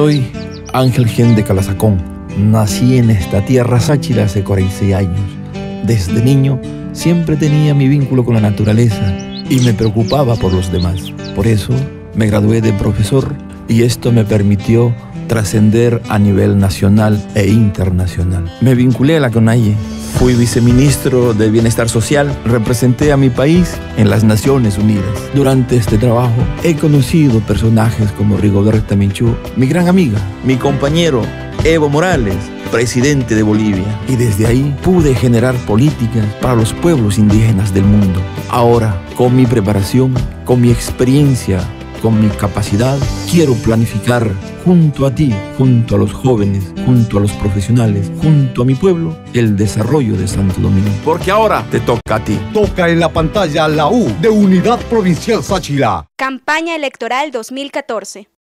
Soy Ángel Gen de Calazacón. Nací en esta tierra sáchila hace 46 años. Desde niño siempre tenía mi vínculo con la naturaleza y me preocupaba por los demás. Por eso me gradué de profesor y esto me permitió trascender a nivel nacional e internacional. Me vinculé a la CONAIE, fui viceministro de Bienestar Social, representé a mi país en las Naciones Unidas. Durante este trabajo he conocido personajes como Rigoberta Menchú, mi gran amiga, mi compañero Evo Morales, presidente de Bolivia. Y desde ahí pude generar políticas para los pueblos indígenas del mundo. Ahora, con mi preparación, con mi experiencia, con mi capacidad, quiero planificar junto a ti, junto a los jóvenes, junto a los profesionales, junto a mi pueblo, el desarrollo de Santo Domingo. Porque ahora te toca a ti. Toca en la pantalla la U de Unidad Provincial Sáchila. Campaña Electoral 2014.